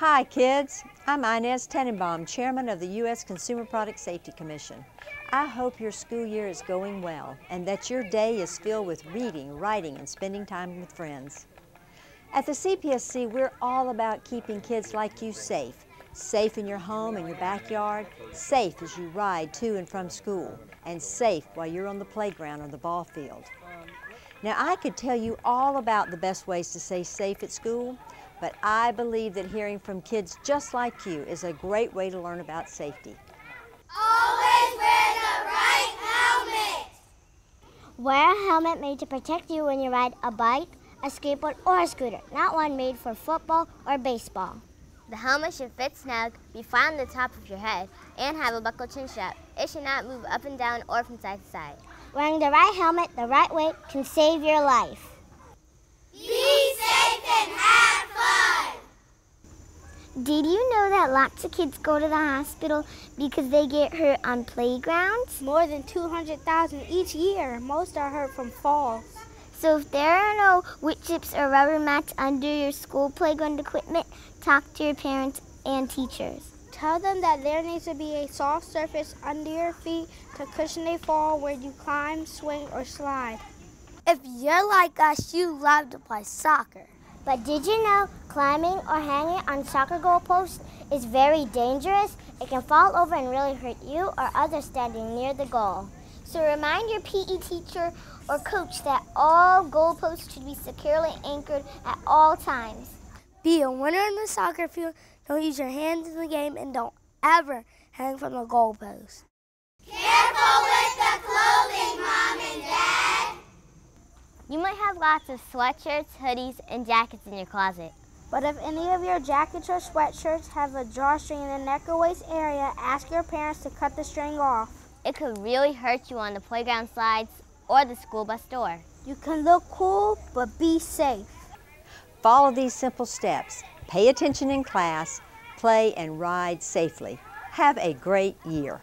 Hi kids, I'm Inez Tenenbaum, Chairman of the U.S. Consumer Product Safety Commission. I hope your school year is going well and that your day is filled with reading, writing, and spending time with friends. At the CPSC, we're all about keeping kids like you safe. Safe in your home and your backyard, safe as you ride to and from school, and safe while you're on the playground or the ball field. Now, I could tell you all about the best ways to stay safe at school, but I believe that hearing from kids just like you is a great way to learn about safety. Always wear the right helmet! Wear a helmet made to protect you when you ride a bike, a skateboard, or a scooter, not one made for football or baseball. The helmet should fit snug, be flat on the top of your head, and have a buckle chin strap. It should not move up and down or from side to side. Wearing the right helmet the right way can save your life. Be safe and have fun! Did you know that lots of kids go to the hospital because they get hurt on playgrounds? More than 200,000 each year. Most are hurt from falls. So if there are no wood chips or rubber mats under your school playground equipment, talk to your parents and teachers. Tell them that there needs to be a soft surface under your feet to cushion a fall where you climb, swing, or slide. If you're like us, you love to play soccer. But did you know climbing or hanging on soccer goalposts is very dangerous? It can fall over and really hurt you or others standing near the goal. So remind your PE teacher or coach that all goalposts should be securely anchored at all times. Be a winner in the soccer field, don't use your hands in the game, and don't ever hang from the goalpost. Have lots of sweatshirts, hoodies, and jackets in your closet. But if any of your jackets or sweatshirts have a drawstring in the neck or waist area, ask your parents to cut the string off. It could really hurt you on the playground slides or the school bus door. You can look cool, but be safe. Follow these simple steps. Pay attention in class, play and ride safely. Have a great year.